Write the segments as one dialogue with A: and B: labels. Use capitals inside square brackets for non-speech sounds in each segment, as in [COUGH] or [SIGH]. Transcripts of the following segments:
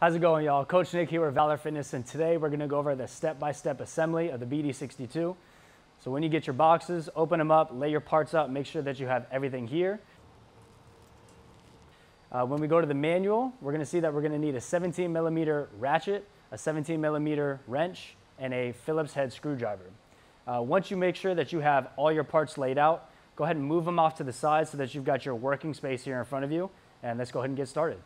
A: How's it going, y'all? Coach Nick here with Valor Fitness, and today we're gonna go over the step-by-step assembly of the BD62. So when you get your boxes, open them up, lay your parts out, make sure that you have everything here. Uh, when we go to the manual, we're gonna see that we're gonna need a 17 millimeter ratchet, a 17 millimeter wrench, and a Phillips head screwdriver. Uh, once you make sure that you have all your parts laid out, go ahead and move them off to the side so that you've got your working space here in front of you, and let's go ahead and get started.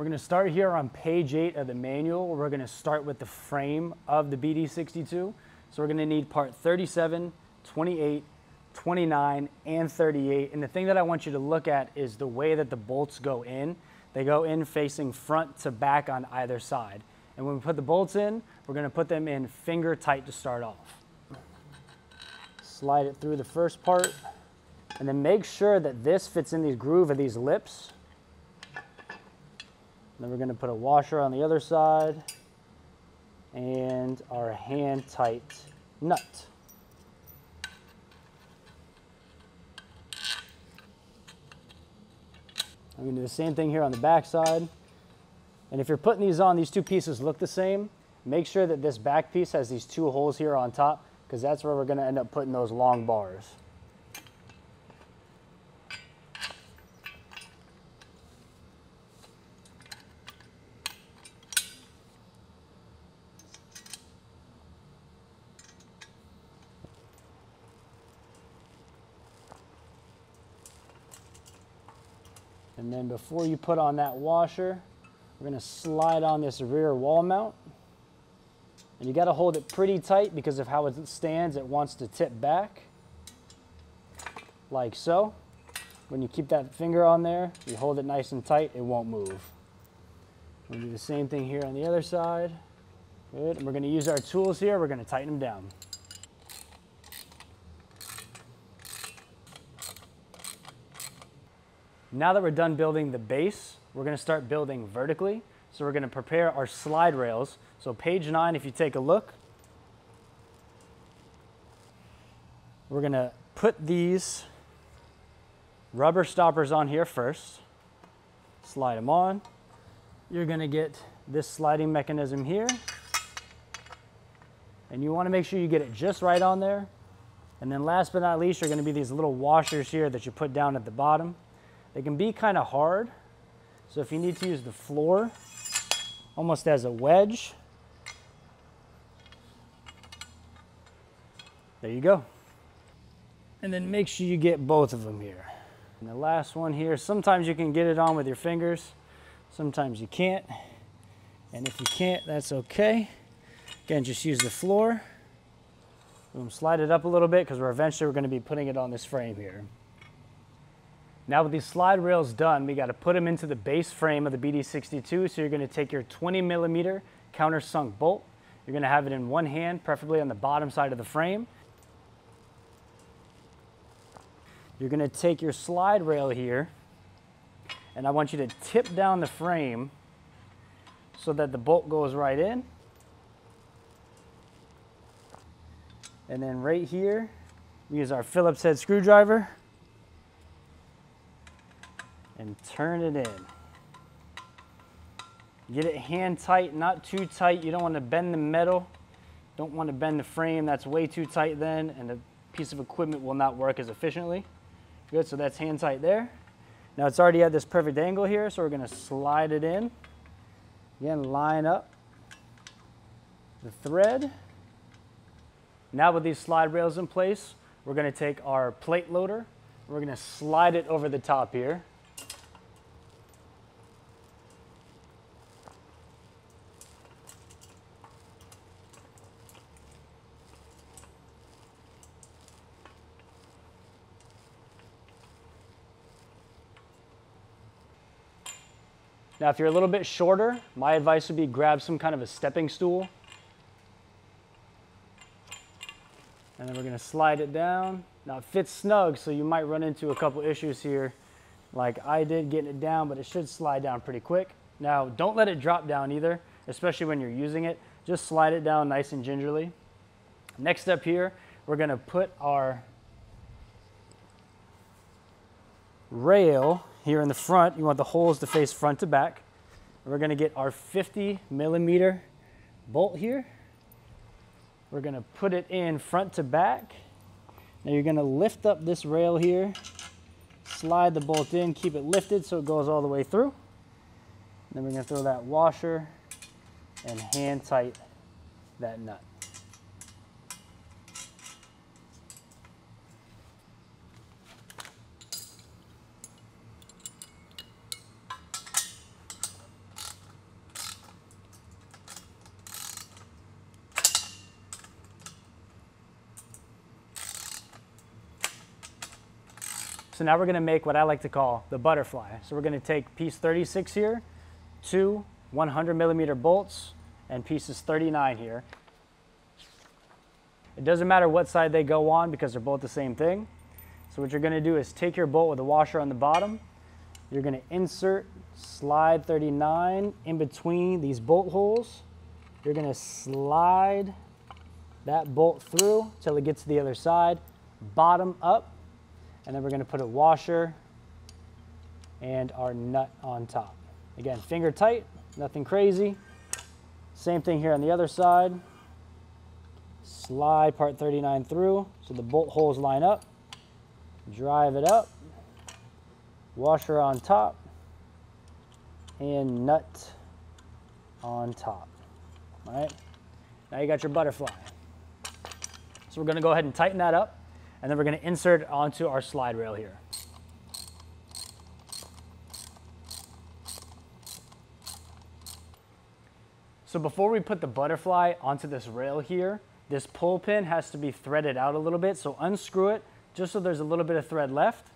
A: We're gonna start here on page eight of the manual. We're gonna start with the frame of the BD62. So we're gonna need part 37, 28, 29, and 38. And the thing that I want you to look at is the way that the bolts go in. They go in facing front to back on either side. And when we put the bolts in, we're gonna put them in finger tight to start off. Slide it through the first part, and then make sure that this fits in these groove of these lips then we're going to put a washer on the other side and our hand tight nut. I'm to do the same thing here on the back side. And if you're putting these on, these two pieces look the same. Make sure that this back piece has these two holes here on top because that's where we're going to end up putting those long bars. And then before you put on that washer, we're gonna slide on this rear wall mount. And you gotta hold it pretty tight because of how it stands, it wants to tip back, like so. When you keep that finger on there, you hold it nice and tight, it won't move. We'll do the same thing here on the other side. Good, and we're gonna use our tools here, we're gonna tighten them down. Now that we're done building the base, we're gonna start building vertically. So we're gonna prepare our slide rails. So page nine, if you take a look, we're gonna put these rubber stoppers on here first. Slide them on. You're gonna get this sliding mechanism here. And you wanna make sure you get it just right on there. And then last but not least, are gonna be these little washers here that you put down at the bottom. They can be kind of hard. So if you need to use the floor almost as a wedge, there you go. And then make sure you get both of them here. And the last one here, sometimes you can get it on with your fingers, sometimes you can't. And if you can't, that's okay. Again, just use the floor. Boom, slide it up a little bit because we're eventually we're going to be putting it on this frame here. Now with these slide rails done, we got to put them into the base frame of the BD62. So you're going to take your 20 millimeter countersunk bolt. You're going to have it in one hand, preferably on the bottom side of the frame. You're going to take your slide rail here, and I want you to tip down the frame so that the bolt goes right in. And then right here, we use our Phillips head screwdriver and turn it in. Get it hand tight, not too tight. You don't want to bend the metal. Don't want to bend the frame. That's way too tight then, and the piece of equipment will not work as efficiently. Good, so that's hand tight there. Now it's already at this perfect angle here, so we're going to slide it in. Again, line up the thread. Now with these slide rails in place, we're going to take our plate loader. We're going to slide it over the top here. Now, if you're a little bit shorter, my advice would be grab some kind of a stepping stool. And then we're gonna slide it down. Now it fits snug, so you might run into a couple issues here like I did getting it down, but it should slide down pretty quick. Now, don't let it drop down either, especially when you're using it. Just slide it down nice and gingerly. Next step here, we're gonna put our rail here in the front. You want the holes to face front to back. We're gonna get our 50 millimeter bolt here. We're gonna put it in front to back. Now you're gonna lift up this rail here, slide the bolt in, keep it lifted so it goes all the way through. Then we're gonna throw that washer and hand tight that nut. So now we're gonna make what I like to call the butterfly. So we're gonna take piece 36 here, two 100 millimeter bolts, and pieces 39 here. It doesn't matter what side they go on because they're both the same thing. So what you're gonna do is take your bolt with a washer on the bottom, you're gonna insert slide 39 in between these bolt holes. You're gonna slide that bolt through till it gets to the other side, bottom up, and then we're gonna put a washer and our nut on top. Again, finger tight, nothing crazy. Same thing here on the other side. Slide part 39 through so the bolt holes line up. Drive it up. Washer on top. And nut on top. All right, now you got your butterfly. So we're gonna go ahead and tighten that up and then we're gonna insert onto our slide rail here. So before we put the butterfly onto this rail here, this pull pin has to be threaded out a little bit. So unscrew it just so there's a little bit of thread left.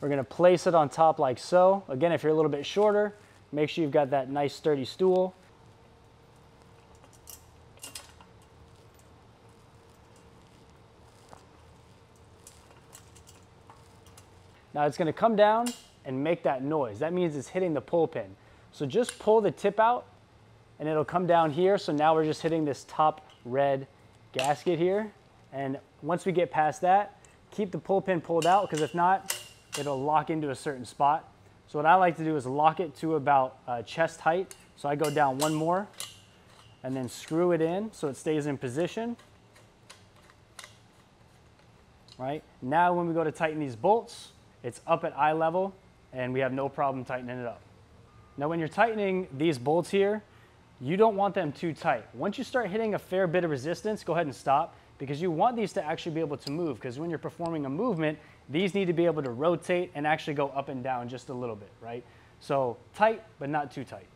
A: We're gonna place it on top like so. Again, if you're a little bit shorter, make sure you've got that nice sturdy stool. Now it's gonna come down and make that noise. That means it's hitting the pull pin. So just pull the tip out and it'll come down here. So now we're just hitting this top red gasket here. And once we get past that, keep the pull pin pulled out because if not, it'll lock into a certain spot. So what I like to do is lock it to about uh, chest height. So I go down one more and then screw it in so it stays in position. Right? Now when we go to tighten these bolts, it's up at eye level and we have no problem tightening it up. Now when you're tightening these bolts here, you don't want them too tight. Once you start hitting a fair bit of resistance, go ahead and stop because you want these to actually be able to move because when you're performing a movement, these need to be able to rotate and actually go up and down just a little bit, right? So tight, but not too tight.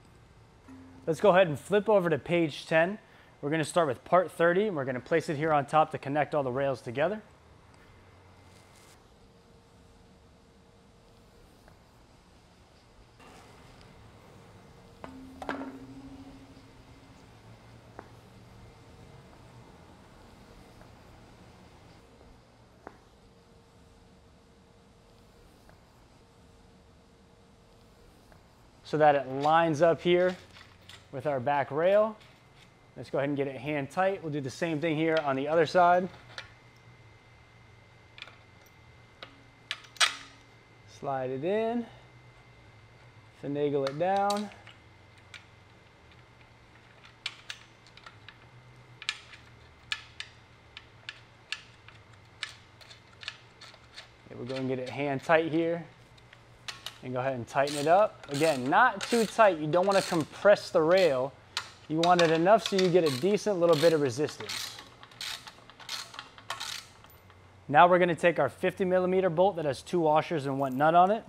A: Let's go ahead and flip over to page 10. We're gonna start with part 30 and we're gonna place it here on top to connect all the rails together. So that it lines up here with our back rail. Let's go ahead and get it hand tight. We'll do the same thing here on the other side. Slide it in, finagle it down. Okay, we're going to get it hand tight here and go ahead and tighten it up. Again, not too tight. You don't want to compress the rail. You want it enough so you get a decent little bit of resistance. Now we're going to take our 50 millimeter bolt that has two washers and one nut on it.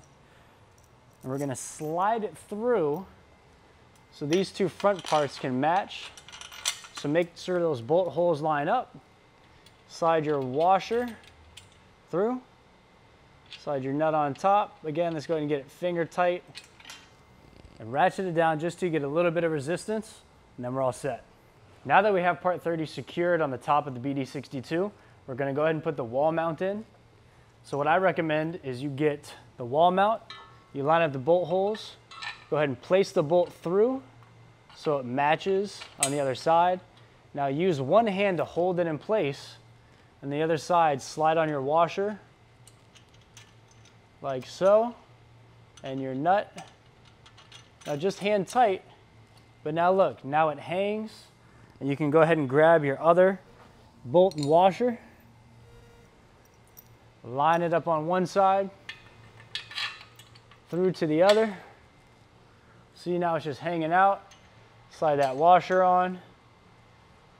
A: And we're going to slide it through so these two front parts can match. So make sure those bolt holes line up. Slide your washer through. Slide your nut on top. Again, let's go ahead and get it finger tight and ratchet it down just to get a little bit of resistance and then we're all set. Now that we have part 30 secured on the top of the BD62, we're gonna go ahead and put the wall mount in. So what I recommend is you get the wall mount, you line up the bolt holes, go ahead and place the bolt through so it matches on the other side. Now use one hand to hold it in place and the other side slide on your washer like so, and your nut Now just hand tight, but now look, now it hangs and you can go ahead and grab your other bolt and washer, line it up on one side, through to the other. See now it's just hanging out. Slide that washer on.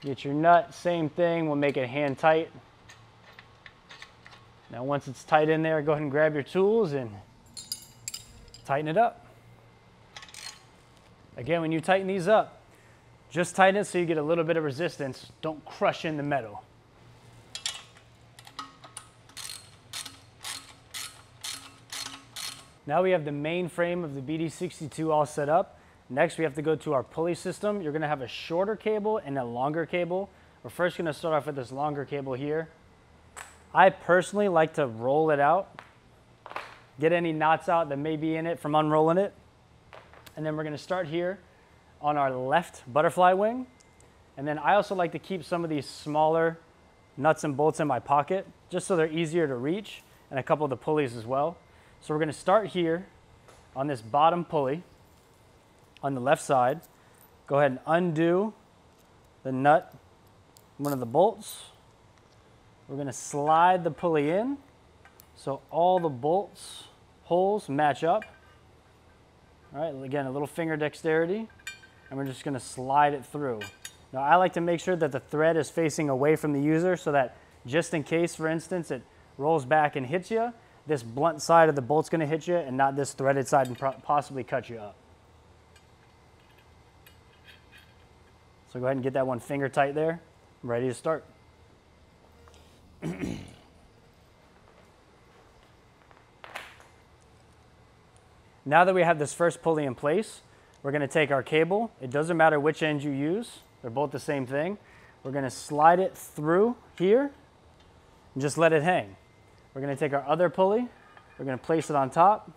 A: Get your nut, same thing, we'll make it hand tight. Now once it's tight in there, go ahead and grab your tools and tighten it up. Again, when you tighten these up, just tighten it so you get a little bit of resistance. Don't crush in the metal. Now we have the main frame of the BD62 all set up. Next, we have to go to our pulley system. You're gonna have a shorter cable and a longer cable. We're first gonna start off with this longer cable here. I personally like to roll it out, get any knots out that may be in it from unrolling it. And then we're gonna start here on our left butterfly wing. And then I also like to keep some of these smaller nuts and bolts in my pocket just so they're easier to reach and a couple of the pulleys as well. So we're gonna start here on this bottom pulley on the left side. Go ahead and undo the nut, one of the bolts. We're gonna slide the pulley in so all the bolts holes match up. All right, again, a little finger dexterity, and we're just gonna slide it through. Now I like to make sure that the thread is facing away from the user so that just in case, for instance, it rolls back and hits you, this blunt side of the bolt's gonna hit you and not this threaded side and possibly cut you up. So go ahead and get that one finger tight there. I'm ready to start. [CLEARS THROAT] now that we have this first pulley in place, we're gonna take our cable. It doesn't matter which end you use. They're both the same thing. We're gonna slide it through here and just let it hang. We're going to take our other pulley, we're going to place it on top.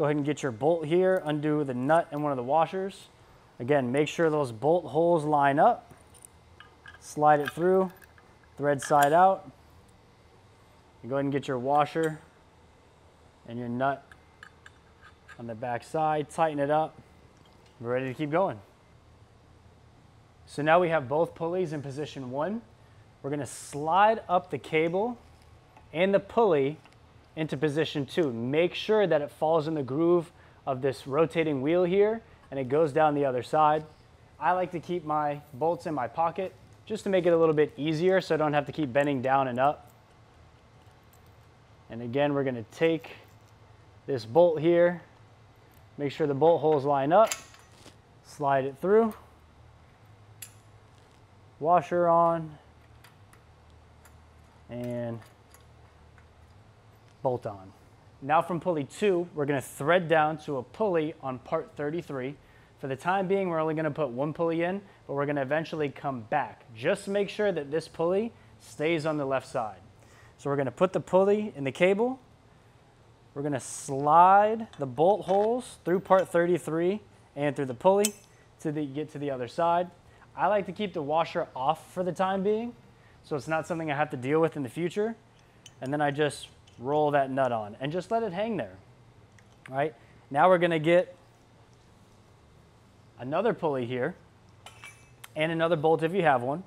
A: Go ahead and get your bolt here, undo the nut and one of the washers. Again, make sure those bolt holes line up. Slide it through, thread side out. go ahead and get your washer and your nut on the back side, tighten it up. We're ready to keep going. So now we have both pulleys in position one. We're gonna slide up the cable and the pulley into position two. Make sure that it falls in the groove of this rotating wheel here and it goes down the other side. I like to keep my bolts in my pocket just to make it a little bit easier so I don't have to keep bending down and up. And again, we're gonna take this bolt here Make sure the bolt holes line up. Slide it through. Washer on. And bolt on. Now from pulley two, we're gonna thread down to a pulley on part 33. For the time being, we're only gonna put one pulley in, but we're gonna eventually come back. Just make sure that this pulley stays on the left side. So we're gonna put the pulley in the cable, we're going to slide the bolt holes through part 33 and through the pulley to the, get to the other side. I like to keep the washer off for the time being, so it's not something I have to deal with in the future. And then I just roll that nut on and just let it hang there. All right, now we're going to get another pulley here and another bolt if you have one.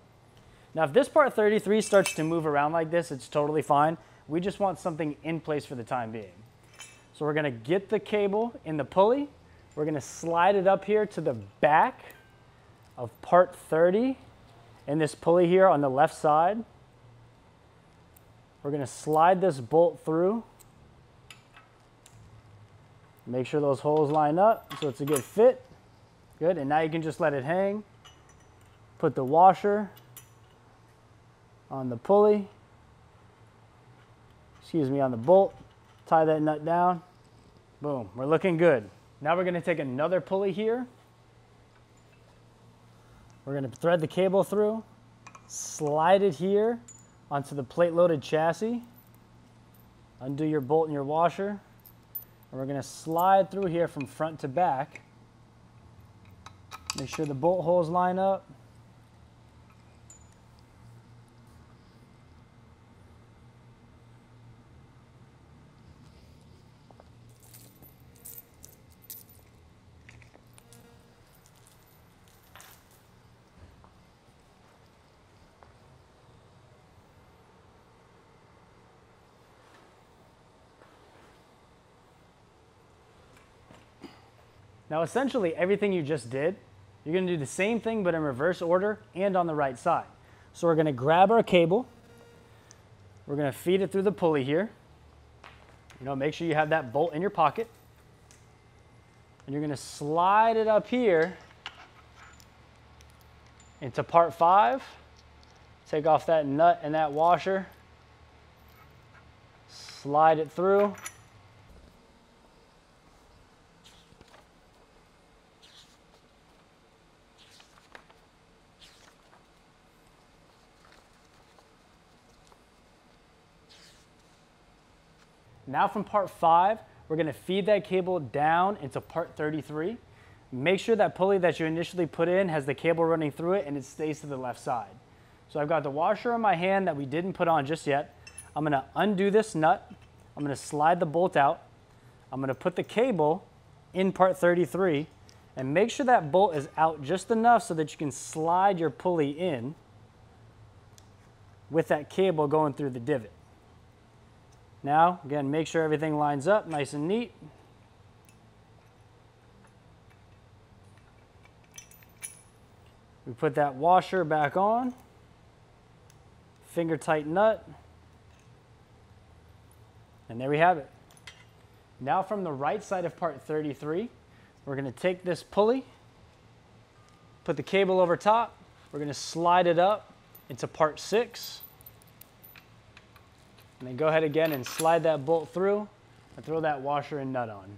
A: Now, if this part 33 starts to move around like this, it's totally fine. We just want something in place for the time being. So we're gonna get the cable in the pulley. We're gonna slide it up here to the back of part 30 in this pulley here on the left side. We're gonna slide this bolt through. Make sure those holes line up so it's a good fit. Good, and now you can just let it hang. Put the washer on the pulley, excuse me, on the bolt tie that nut down. Boom, we're looking good. Now we're gonna take another pulley here. We're gonna thread the cable through, slide it here onto the plate loaded chassis. Undo your bolt and your washer. And we're gonna slide through here from front to back. Make sure the bolt holes line up. Now essentially everything you just did, you're gonna do the same thing but in reverse order and on the right side. So we're gonna grab our cable, we're gonna feed it through the pulley here. You know, make sure you have that bolt in your pocket. And you're gonna slide it up here into part five. Take off that nut and that washer. Slide it through. Now from part five, we're gonna feed that cable down into part 33. Make sure that pulley that you initially put in has the cable running through it and it stays to the left side. So I've got the washer in my hand that we didn't put on just yet. I'm gonna undo this nut. I'm gonna slide the bolt out. I'm gonna put the cable in part 33 and make sure that bolt is out just enough so that you can slide your pulley in with that cable going through the divot. Now, again, make sure everything lines up nice and neat. We put that washer back on, finger tight nut, and there we have it. Now from the right side of part 33, we're gonna take this pulley, put the cable over top, we're gonna slide it up into part six, and then go ahead again and slide that bolt through and throw that washer and nut on.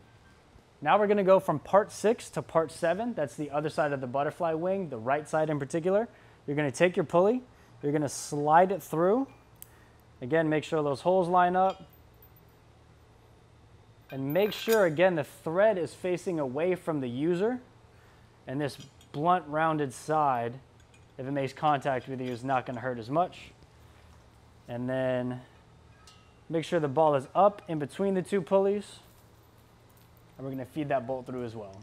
A: Now we're gonna go from part six to part seven. That's the other side of the butterfly wing, the right side in particular. You're gonna take your pulley, you're gonna slide it through. Again, make sure those holes line up. And make sure, again, the thread is facing away from the user. And this blunt rounded side, if it makes contact with you, is not gonna hurt as much. And then Make sure the ball is up in between the two pulleys. And we're gonna feed that bolt through as well.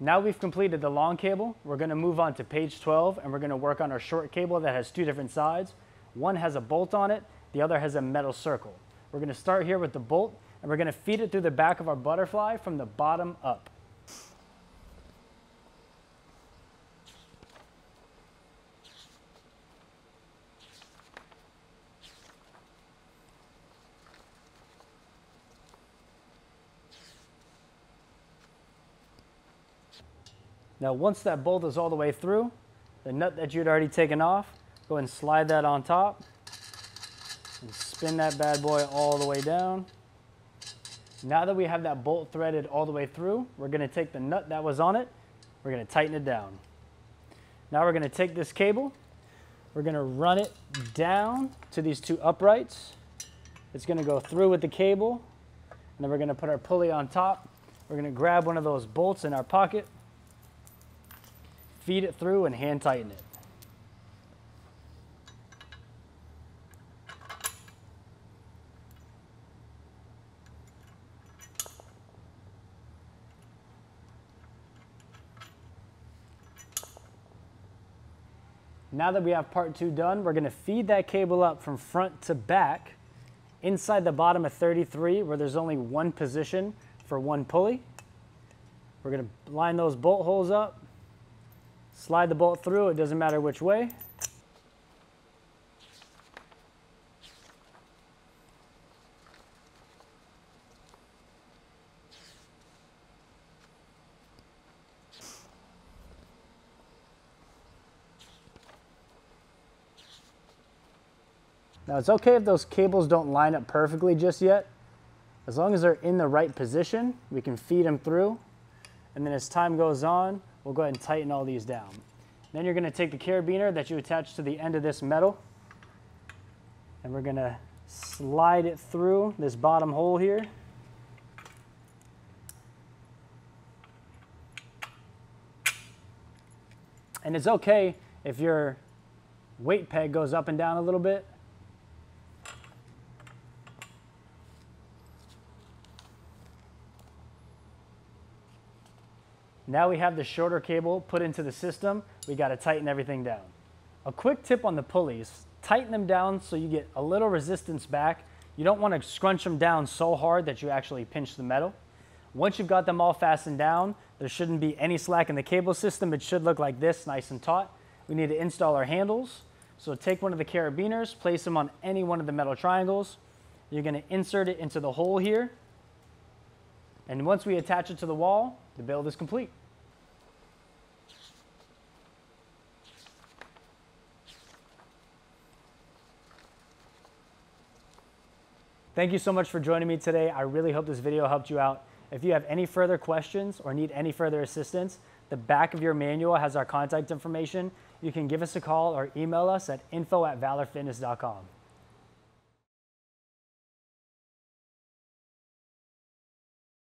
A: Now we've completed the long cable, we're gonna move on to page 12 and we're gonna work on our short cable that has two different sides. One has a bolt on it, the other has a metal circle. We're gonna start here with the bolt and we're gonna feed it through the back of our butterfly from the bottom up. Now once that bolt is all the way through, the nut that you'd already taken off, go ahead and slide that on top and spin that bad boy all the way down. Now that we have that bolt threaded all the way through, we're gonna take the nut that was on it, we're gonna tighten it down. Now we're gonna take this cable, we're gonna run it down to these two uprights. It's gonna go through with the cable, and then we're gonna put our pulley on top. We're gonna grab one of those bolts in our pocket, feed it through and hand tighten it. Now that we have part two done, we're gonna feed that cable up from front to back inside the bottom of 33 where there's only one position for one pulley. We're gonna line those bolt holes up Slide the bolt through, it doesn't matter which way. Now it's okay if those cables don't line up perfectly just yet. As long as they're in the right position, we can feed them through. And then as time goes on, We'll go ahead and tighten all these down. Then you're gonna take the carabiner that you attach to the end of this metal and we're gonna slide it through this bottom hole here. And it's okay if your weight peg goes up and down a little bit. Now we have the shorter cable put into the system, we gotta tighten everything down. A quick tip on the pulleys, tighten them down so you get a little resistance back. You don't wanna scrunch them down so hard that you actually pinch the metal. Once you've got them all fastened down, there shouldn't be any slack in the cable system. It should look like this, nice and taut. We need to install our handles. So take one of the carabiners, place them on any one of the metal triangles. You're gonna insert it into the hole here. And once we attach it to the wall, the build is complete. Thank you so much for joining me today. I really hope this video helped you out. If you have any further questions or need any further assistance, the back of your manual has our contact information. You can give us a call or email us at info at valorfitness.com.